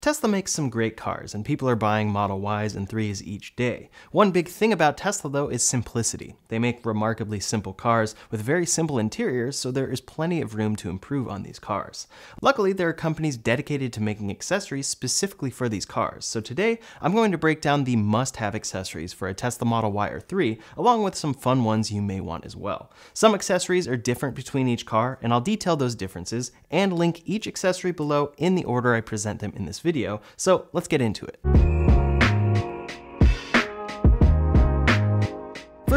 Tesla makes some great cars, and people are buying Model Ys and 3s each day. One big thing about Tesla, though, is simplicity. They make remarkably simple cars with very simple interiors, so there is plenty of room to improve on these cars. Luckily, there are companies dedicated to making accessories specifically for these cars, so today I'm going to break down the must-have accessories for a Tesla Model Y or 3, along with some fun ones you may want as well. Some accessories are different between each car, and I'll detail those differences, and link each accessory below in the order I present them in this video video, so let's get into it.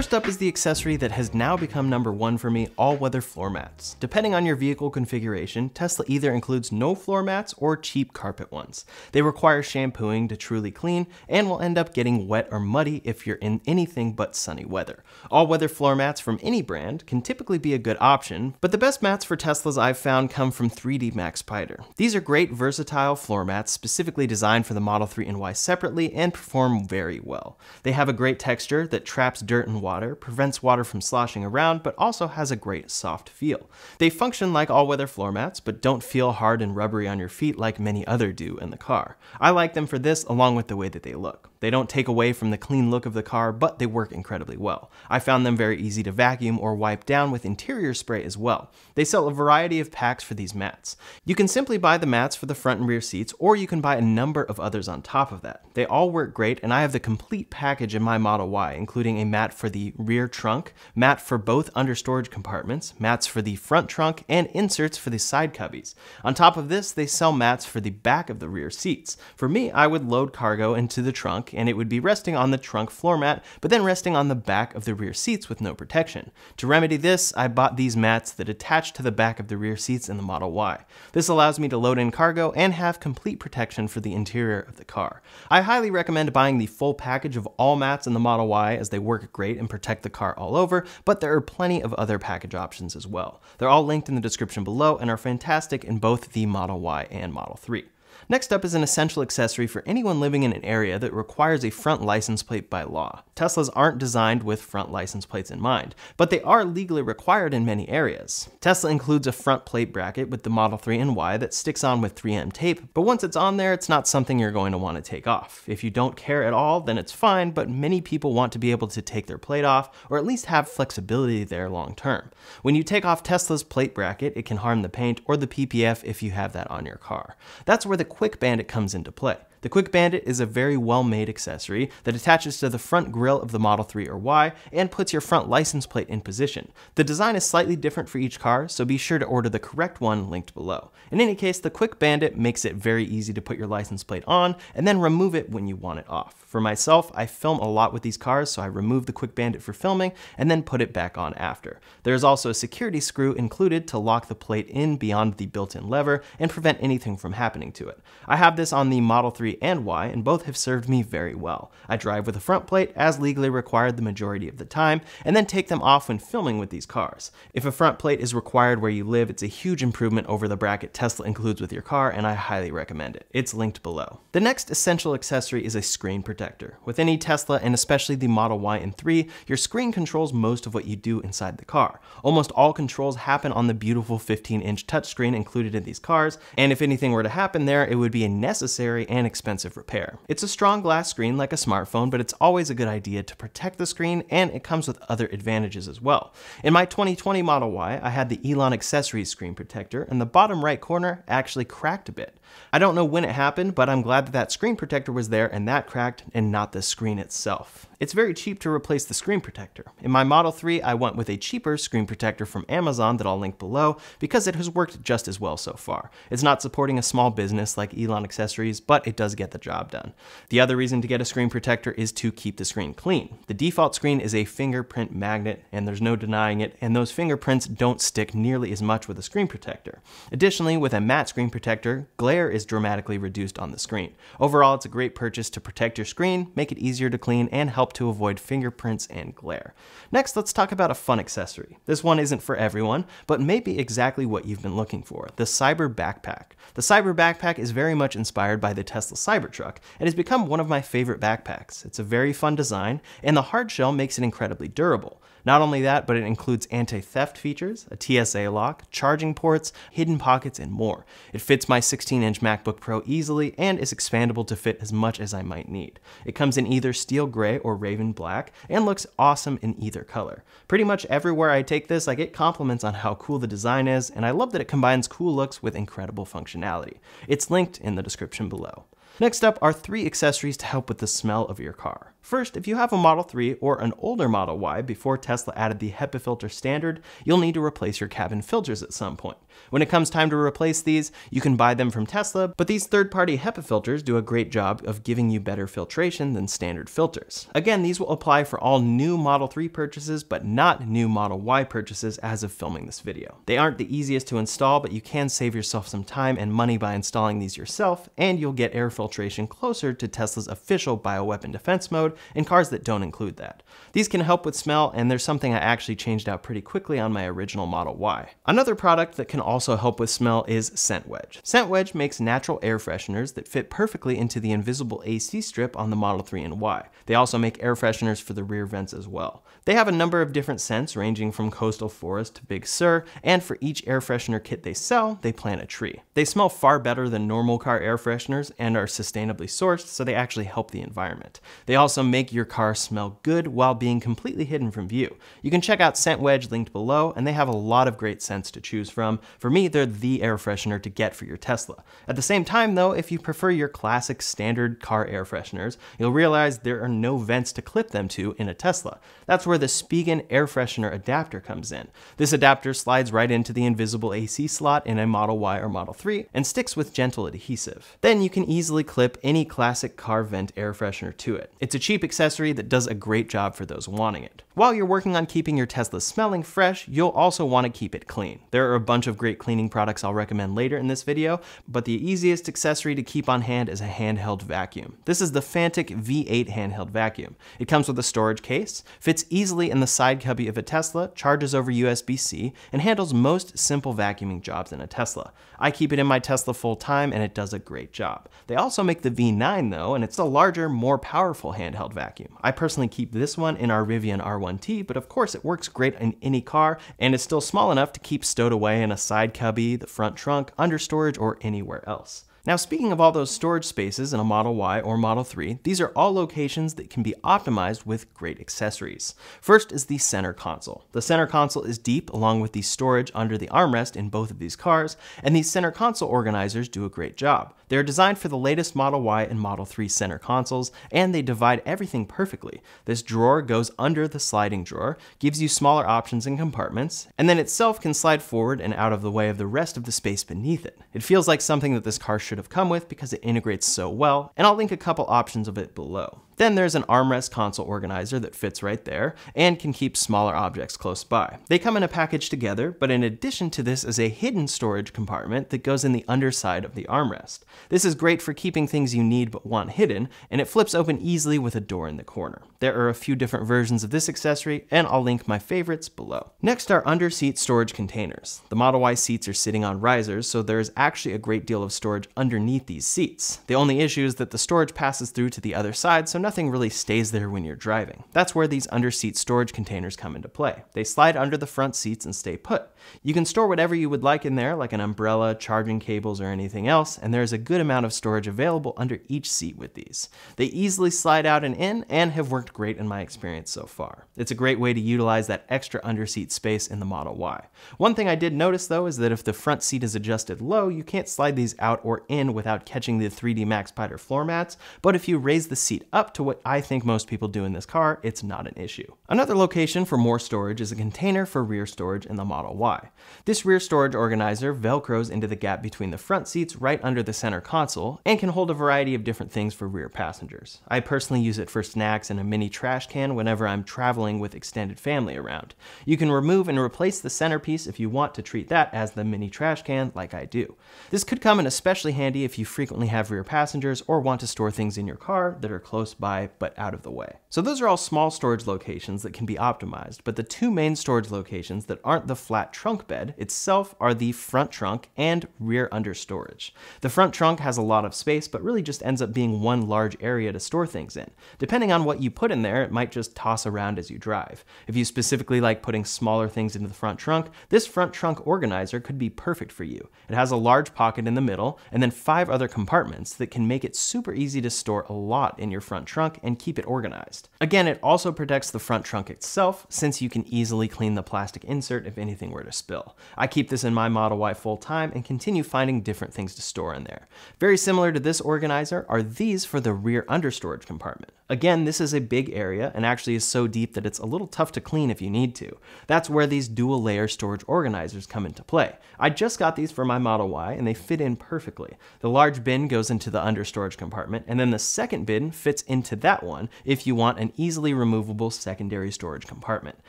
First up is the accessory that has now become number one for me, all-weather floor mats. Depending on your vehicle configuration, Tesla either includes no floor mats or cheap carpet ones. They require shampooing to truly clean and will end up getting wet or muddy if you're in anything but sunny weather. All-weather floor mats from any brand can typically be a good option, but the best mats for Teslas I've found come from 3D Maxpider. These are great versatile floor mats specifically designed for the Model 3 and Y separately and perform very well. They have a great texture that traps dirt and water water, prevents water from sloshing around, but also has a great soft feel. They function like all-weather floor mats, but don't feel hard and rubbery on your feet like many other do in the car. I like them for this along with the way that they look. They don't take away from the clean look of the car, but they work incredibly well. I found them very easy to vacuum or wipe down with interior spray as well. They sell a variety of packs for these mats. You can simply buy the mats for the front and rear seats, or you can buy a number of others on top of that. They all work great, and I have the complete package in my Model Y, including a mat for the rear trunk, mat for both under storage compartments, mats for the front trunk, and inserts for the side cubbies. On top of this, they sell mats for the back of the rear seats. For me, I would load cargo into the trunk and it would be resting on the trunk floor mat, but then resting on the back of the rear seats with no protection. To remedy this, I bought these mats that attach to the back of the rear seats in the Model Y. This allows me to load in cargo and have complete protection for the interior of the car. I highly recommend buying the full package of all mats in the Model Y as they work great and protect the car all over, but there are plenty of other package options as well. They're all linked in the description below and are fantastic in both the Model Y and Model 3. Next up is an essential accessory for anyone living in an area that requires a front license plate by law. Teslas aren't designed with front license plates in mind, but they are legally required in many areas. Tesla includes a front plate bracket with the Model 3 and Y that sticks on with 3M tape, but once it's on there, it's not something you're going to want to take off. If you don't care at all, then it's fine, but many people want to be able to take their plate off, or at least have flexibility there long term. When you take off Tesla's plate bracket, it can harm the paint or the PPF if you have that on your car. That's where the Quick Bandit comes into play. The Quick Bandit is a very well-made accessory that attaches to the front grille of the Model 3 or Y and puts your front license plate in position. The design is slightly different for each car, so be sure to order the correct one linked below. In any case, the Quick Bandit makes it very easy to put your license plate on and then remove it when you want it off. For myself, I film a lot with these cars, so I remove the Quick Bandit for filming and then put it back on after. There is also a security screw included to lock the plate in beyond the built-in lever and prevent anything from happening to it. I have this on the Model 3 and Y, and both have served me very well. I drive with a front plate, as legally required the majority of the time, and then take them off when filming with these cars. If a front plate is required where you live, it's a huge improvement over the bracket Tesla includes with your car, and I highly recommend it. It's linked below. The next essential accessory is a screen protector. With any Tesla, and especially the Model Y and 3, your screen controls most of what you do inside the car. Almost all controls happen on the beautiful 15-inch touchscreen included in these cars, and if anything were to happen there, it would be a necessary and expensive repair. It's a strong glass screen like a smartphone, but it's always a good idea to protect the screen and it comes with other advantages as well. In my 2020 Model Y, I had the Elon Accessories screen protector and the bottom right corner actually cracked a bit. I don't know when it happened, but I'm glad that that screen protector was there and that cracked and not the screen itself. It's very cheap to replace the screen protector. In my Model 3, I went with a cheaper screen protector from Amazon that I'll link below because it has worked just as well so far. It's not supporting a small business like Elon Accessories, but it does get the job done. The other reason to get a screen protector is to keep the screen clean. The default screen is a fingerprint magnet, and there's no denying it, and those fingerprints don't stick nearly as much with a screen protector. Additionally, with a matte screen protector, glare is dramatically reduced on the screen. Overall, it's a great purchase to protect your screen, make it easier to clean, and help help to avoid fingerprints and glare. Next, let's talk about a fun accessory. This one isn't for everyone, but may be exactly what you've been looking for, the Cyber Backpack. The Cyber Backpack is very much inspired by the Tesla Cybertruck and has become one of my favorite backpacks. It's a very fun design, and the hard shell makes it incredibly durable. Not only that, but it includes anti-theft features, a TSA lock, charging ports, hidden pockets, and more. It fits my 16-inch MacBook Pro easily and is expandable to fit as much as I might need. It comes in either steel gray or raven black and looks awesome in either color. Pretty much everywhere I take this, I get compliments on how cool the design is, and I love that it combines cool looks with incredible functionality. It's linked in the description below. Next up are three accessories to help with the smell of your car. First, if you have a Model 3 or an older Model Y before Tesla added the HEPA filter standard, you'll need to replace your cabin filters at some point. When it comes time to replace these, you can buy them from Tesla, but these third-party HEPA filters do a great job of giving you better filtration than standard filters. Again, these will apply for all new Model 3 purchases, but not new Model Y purchases as of filming this video. They aren't the easiest to install, but you can save yourself some time and money by installing these yourself, and you'll get air filtration closer to Tesla's official bioweapon defense mode mode and cars that don't include that. These can help with smell, and there's something I actually changed out pretty quickly on my original Model Y. Another product that can also help with smell is Scent Wedge. Scent Wedge makes natural air fresheners that fit perfectly into the invisible AC strip on the Model 3 and Y. They also make air fresheners for the rear vents as well. They have a number of different scents ranging from coastal forest to Big Sur, and for each air freshener kit they sell, they plant a tree. They smell far better than normal car air fresheners and are sustainably sourced, so they actually help the environment. They also make your car smell good while being completely hidden from view. You can check out Scent Wedge linked below, and they have a lot of great scents to choose from. For me, they're the air freshener to get for your Tesla. At the same time though, if you prefer your classic standard car air fresheners, you'll realize there are no vents to clip them to in a Tesla. That's where the Spigen air freshener adapter comes in. This adapter slides right into the invisible AC slot in a Model Y or Model 3 and sticks with gentle adhesive. Then you can easily clip any classic car vent air freshener to it. It's a cheap accessory that does a great job for those wanting it. While you're working on keeping your Tesla smelling fresh, you'll also want to keep it clean. There are a bunch of great cleaning products I'll recommend later in this video, but the easiest accessory to keep on hand is a handheld vacuum. This is the Fanttik V8 handheld vacuum. It comes with a storage case, fits easily in the side cubby of a Tesla, charges over USB-C, and handles most simple vacuuming jobs in a Tesla. I keep it in my Tesla full time and it does a great job. They also make the V9 though, and it's a larger, more powerful handheld vacuum. I personally keep this one in our Rivian R1T, but of course it works great in any car and is still small enough to keep stowed away in a side cubby, the front trunk, under storage, or anywhere else. Now speaking of all those storage spaces in a Model Y or Model 3, these are all locations that can be optimized with great accessories. First is the center console. The center console is deep along with the storage under the armrest in both of these cars, and these center console organizers do a great job. They are designed for the latest Model Y and Model 3 center consoles, and they divide everything perfectly. This drawer goes under the sliding drawer, gives you smaller options and compartments, and then itself can slide forward and out of the way of the rest of the space beneath it. It feels like something that this car should have come with because it integrates so well, and I'll link a couple options of it below. Then there's an armrest console organizer that fits right there and can keep smaller objects close by. They come in a package together, but in addition to this is a hidden storage compartment that goes in the underside of the armrest. This is great for keeping things you need but want hidden, and it flips open easily with a door in the corner. There are a few different versions of this accessory, and I'll link my favorites below. Next are under-seat storage containers. The Model Y seats are sitting on risers, so there is actually a great deal of storage underneath these seats. The only issue is that the storage passes through to the other side, so nothing really stays there when you're driving. That's where these under-seat storage containers come into play. They slide under the front seats and stay put. You can store whatever you would like in there, like an umbrella, charging cables, or anything else, and there's a good amount of storage available under each seat with these. They easily slide out and in, and have worked great in my experience so far. It's a great way to utilize that extra under-seat space in the Model Y. One thing I did notice though is that if the front seat is adjusted low, you can't slide these out or in without catching the 3D Maxpider floor mats, but if you raise the seat up to what I think most people do in this car, it's not an issue. Another location for more storage is a container for rear storage in the Model Y. This rear storage organizer velcros into the gap between the front seats right under the center console and can hold a variety of different things for rear passengers. I personally use it for snacks and a mini trash can whenever I'm traveling with extended family around. You can remove and replace the centerpiece if you want to treat that as the mini trash can like I do. This could come in especially handy if you frequently have rear passengers or want to store things in your car that are close by but out of the way. So those are all small storage locations that can be optimized, but the two main storage locations that aren't the flat trunk bed itself are the front trunk and rear under storage. The front trunk has a lot of space, but really just ends up being one large area to store things in. Depending on what you put in there, it might just toss around as you drive. If you specifically like putting smaller things into the front trunk, this front trunk organizer could be perfect for you. It has a large pocket in the middle, and then five other compartments that can make it super easy to store a lot in your front trunk and keep it organized. Again, it also protects the front trunk itself, since you can easily clean the plastic insert if anything were to spill. I keep this in my Model Y full time and continue finding different things to store in there. Very similar to this organizer are these for the rear understorage compartment. Again, this is a big area and actually is so deep that it's a little tough to clean if you need to. That's where these dual layer storage organizers come into play. I just got these for my Model Y and they fit in perfectly. The large bin goes into the under storage compartment and then the second bin fits into that one if you want an easily removable secondary storage compartment.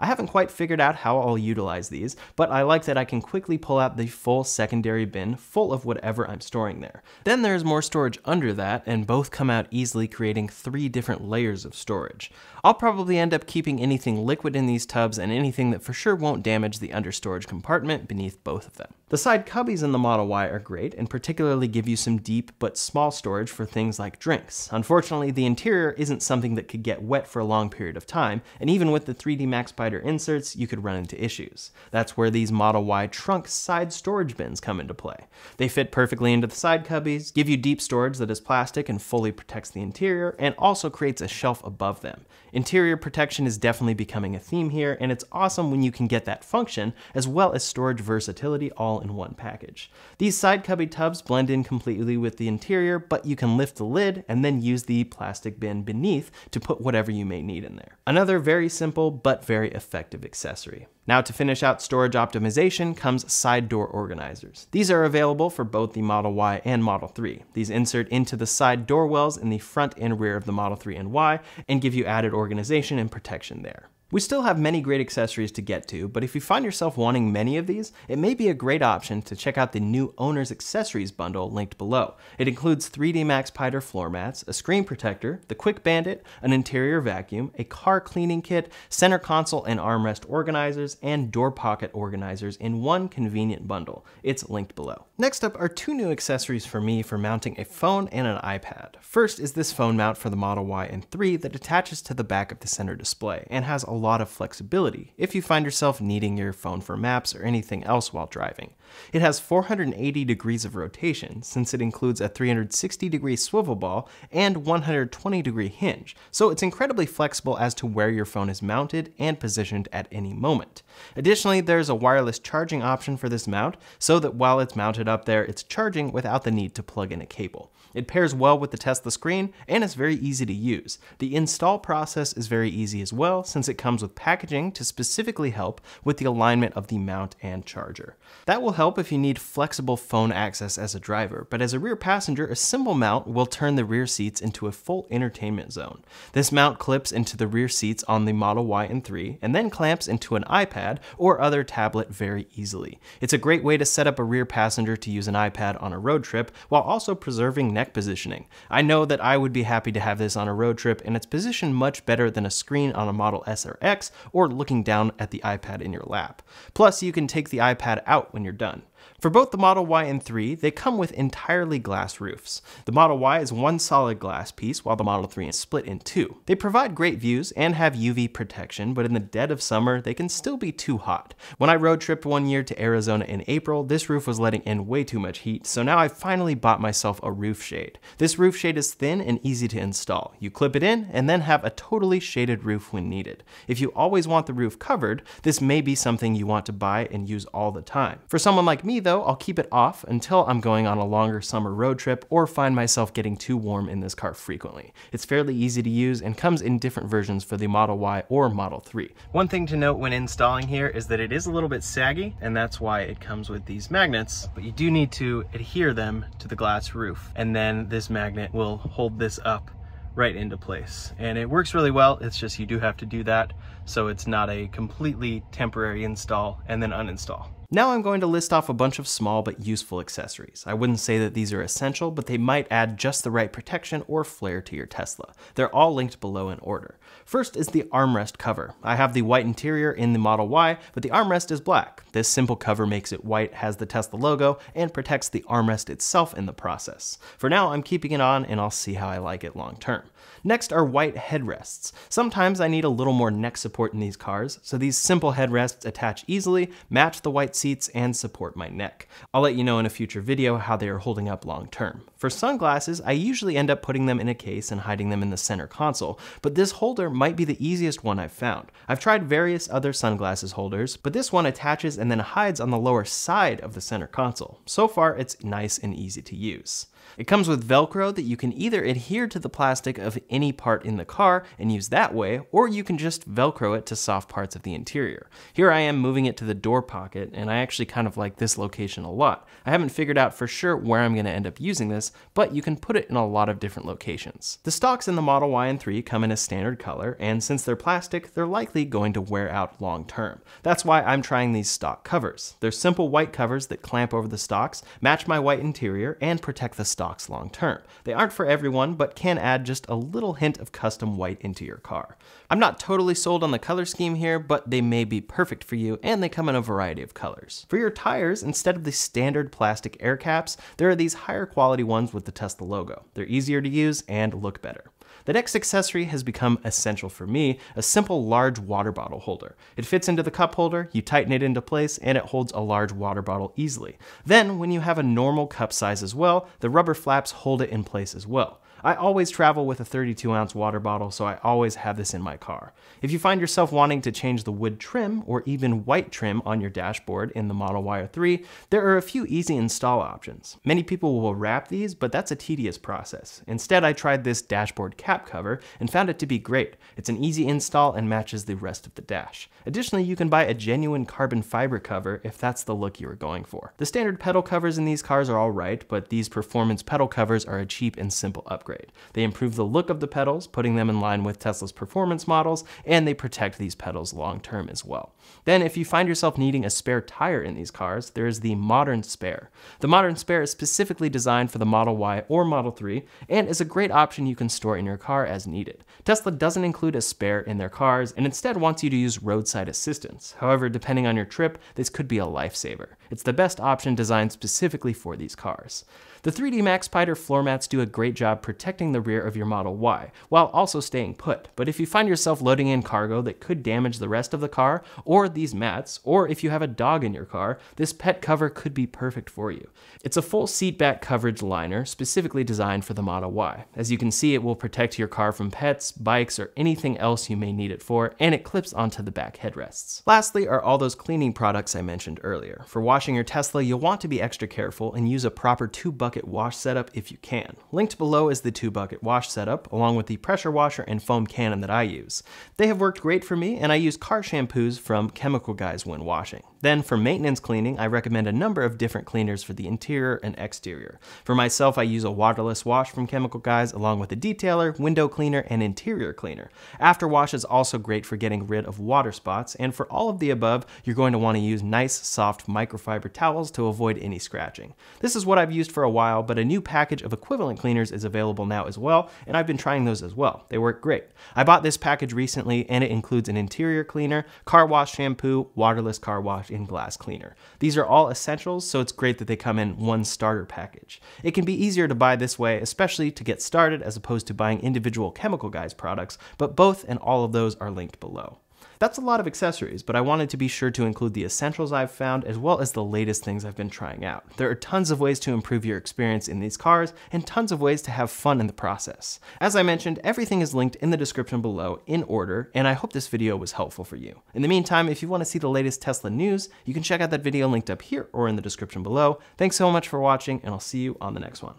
I haven't quite figured out how I'll utilize these, but I like that I can quickly pull out the full secondary bin full of whatever I'm storing there. Then there's more storage under that and both come out easily creating three different different layers of storage. I'll probably end up keeping anything liquid in these tubs and anything that for sure won't damage the under storage compartment beneath both of them. The side cubbies in the Model Y are great and particularly give you some deep but small storage for things like drinks. Unfortunately, the interior isn't something that could get wet for a long period of time, and even with the 3D Maxpider inserts, you could run into issues. That's where these Model Y trunk side storage bins come into play. They fit perfectly into the side cubbies, give you deep storage that is plastic and fully protects the interior, and also creates a shelf above them. Interior protection is definitely becoming a theme here, and it's awesome when you can get that function, as well as storage versatility all in one package. These side cubby tubs blend in completely with the interior, but you can lift the lid and then use the plastic bin beneath to put whatever you may need in there. Another very simple but very effective accessory. Now to finish out storage optimization comes side door organizers. These are available for both the Model Y and Model 3. These insert into the side door wells in the front and rear of the Model 3 and Y and give you added organization and protection there. We still have many great accessories to get to, but if you find yourself wanting many of these, it may be a great option to check out the new Owner's Accessories bundle linked below. It includes 3D Maxpider floor mats, a screen protector, the Quick Bandit, an interior vacuum, a car cleaning kit, center console and armrest organizers, and door pocket organizers in one convenient bundle. It's linked below. Next up are two new accessories for me for mounting a phone and an iPad. First is this phone mount for the Model Y and 3 that attaches to the back of the center display and has a lot of flexibility if you find yourself needing your phone for maps or anything else while driving. It has 480 degrees of rotation since it includes a 360 degree swivel ball and 120 degree hinge, so it's incredibly flexible as to where your phone is mounted and positioned at any moment. Additionally, there's a wireless charging option for this mount so that while it's mounted up there, it's charging without the need to plug in a cable. It pairs well with the Tesla screen and is very easy to use. The install process is very easy as well since it comes with packaging to specifically help with the alignment of the mount and charger. That will help if you need flexible phone access as a driver, but as a rear passenger, a simple mount will turn the rear seats into a full entertainment zone. This mount clips into the rear seats on the Model Y and 3 and then clamps into an iPad or other tablet very easily. It's a great way to set up a rear passenger to use an iPad on a road trip while also preserving neck positioning. I know that I would be happy to have this on a road trip and it's positioned much better than a screen on a Model S or X or looking down at the iPad in your lap. Plus, you can take the iPad out when you're done. For both the Model Y and 3, they come with entirely glass roofs. The Model Y is one solid glass piece, while the Model 3 is split in two. They provide great views and have UV protection, but in the dead of summer, they can still be too hot. When I road tripped one year to Arizona in April, this roof was letting in way too much heat, so now I finally bought myself a roof shade. This roof shade is thin and easy to install. You clip it in and then have a totally shaded roof when needed. If you always want the roof covered, this may be something you want to buy and use all the time. For someone like me though, I'll keep it off until I'm going on a longer summer road trip or find myself getting too warm in this car frequently. It's fairly easy to use and comes in different versions for the Model Y or Model 3. One thing to note when installing here is that it is a little bit saggy and that's why it comes with these magnets, but you do need to adhere them to the glass roof and then this magnet will hold this up right into place. And it works really well, it's just you do have to do that so it's not a completely temporary install and then uninstall. Now I'm going to list off a bunch of small but useful accessories. I wouldn't say that these are essential, but they might add just the right protection or flair to your Tesla. They're all linked below in order. First is the armrest cover. I have the white interior in the Model Y, but the armrest is black. This simple cover makes it white, has the Tesla logo, and protects the armrest itself in the process. For now, I'm keeping it on and I'll see how I like it long term. Next are white headrests. Sometimes I need a little more neck support in these cars, so these simple headrests attach easily, match the white seats, and support my neck. I'll let you know in a future video how they are holding up long term. For sunglasses, I usually end up putting them in a case and hiding them in the center console, but this holder might be the easiest one I've found. I've tried various other sunglasses holders, but this one attaches and then hides on the lower side of the center console. So far, it's nice and easy to use. It comes with Velcro that you can either adhere to the plastic of any part in the car and use that way, or you can just Velcro it to soft parts of the interior. Here I am moving it to the door pocket, and I actually kind of like this location a lot. I haven't figured out for sure where I'm going to end up using this, but you can put it in a lot of different locations. The stocks in the Model Y and 3 come in a standard color, and since they're plastic, they're likely going to wear out long term. That's why I'm trying these stock covers. They're simple white covers that clamp over the stocks, match my white interior, and protect the stocks long term. They aren't for everyone, but can add just a little hint of custom white into your car. I'm not totally sold on the color scheme here, but they may be perfect for you, and they come in a variety of colors. For your tires, instead of the standard plastic air caps, there are these higher quality ones with the Tesla logo. They're easier to use and look better. The next accessory has become essential for me, a simple large water bottle holder. It fits into the cup holder, you tighten it into place, and it holds a large water bottle easily. Then, when you have a normal cup size as well, the rubber flaps hold it in place as well. I always travel with a 32 ounce water bottle, so I always have this in my car. If you find yourself wanting to change the wood trim or even white trim on your dashboard in the Model Y or 3, there are a few easy install options. Many people will wrap these, but that's a tedious process. Instead, I tried this dashboard cap cover and found it to be great. It's an easy install and matches the rest of the dash. Additionally, you can buy a genuine carbon fiber cover if that's the look you are going for. The standard pedal covers in these cars are alright, but these performance pedal covers are a cheap and simple upgrade They improve the look of the pedals, putting them in line with Tesla's performance models, and they protect these pedals long term as well. Then, if you find yourself needing a spare tire in these cars, there is the Modern Spare. The Modern Spare is specifically designed for the Model Y or Model 3 and is a great option you can store in your car as needed. Tesla doesn't include a spare in their cars and instead wants you to use roadside assistance. However, depending on your trip, this could be a lifesaver. It's the best option designed specifically for these cars. The 3D Maxpider floor mats do a great job protecting the rear of your Model Y, while also staying put. But if you find yourself loading in cargo that could damage the rest of the car, or these mats, or if you have a dog in your car, this pet cover could be perfect for you. It's a full seat back coverage liner, specifically designed for the Model Y. As you can see, it will protect your car from pets, bikes, or anything else you may need it for, and it clips onto the back headrests. Lastly are all those cleaning products I mentioned earlier. For washing your Tesla, you'll want to be extra careful and use a proper two bucket bucket wash setup if you can. Linked below is the two bucket wash setup, along with the pressure washer and foam cannon that I use. They have worked great for me, and I use car shampoos from Chemical Guys when washing. Then for maintenance cleaning, I recommend a number of different cleaners for the interior and exterior. For myself, I use a waterless wash from Chemical Guys, along with a detailer, window cleaner, and interior cleaner. Afterwash is also great for getting rid of water spots, and for all of the above, you're going to want to use nice, soft microfiber towels to avoid any scratching. This is what I've used for a while while, but a new package of equivalent cleaners is available now as well, and I've been trying those as well. They work great. I bought this package recently, and it includes an interior cleaner, car wash shampoo, waterless car wash, glass cleaner. These are all essentials, so it's great that they come in one starter package. It can be easier to buy this way, especially to get started as opposed to buying individual Chemical Guys products, but both and all of those are linked below. That's a lot of accessories, but I wanted to be sure to include the essentials I've found as well as the latest things I've been trying out. There are tons of ways to improve your experience in these cars and tons of ways to have fun in the process. As I mentioned, everything is linked in the description below in order, and I hope this video was helpful for you. In the meantime, if you want to see the latest Tesla news, you can check out that video linked up here or in the description below. Thanks so much for watching, and I'll see you on the next one.